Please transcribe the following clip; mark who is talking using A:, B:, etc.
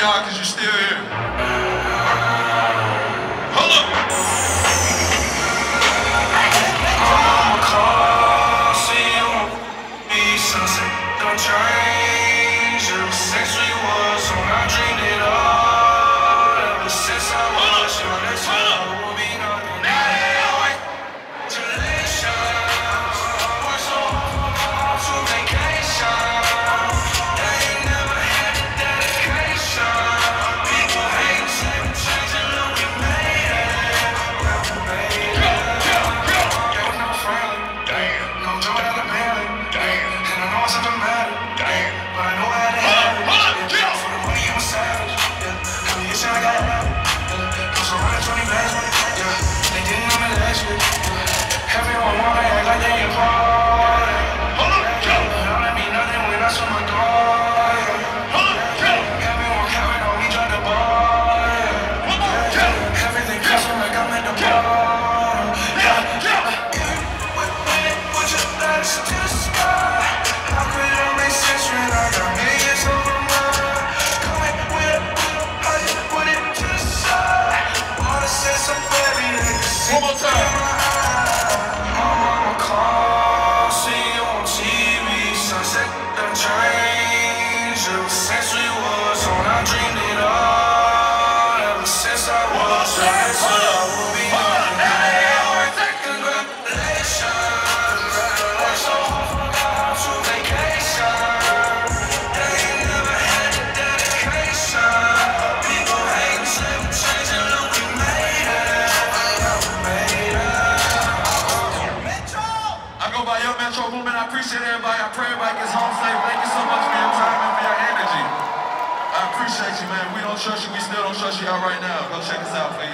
A: y'all because you're still here. One more time. Movement. I appreciate everybody. I pray everybody gets home safe. Thank you so much for your time and for your energy. I appreciate you, man. We don't trust you. We still don't trust you out right now. Go check us out, please.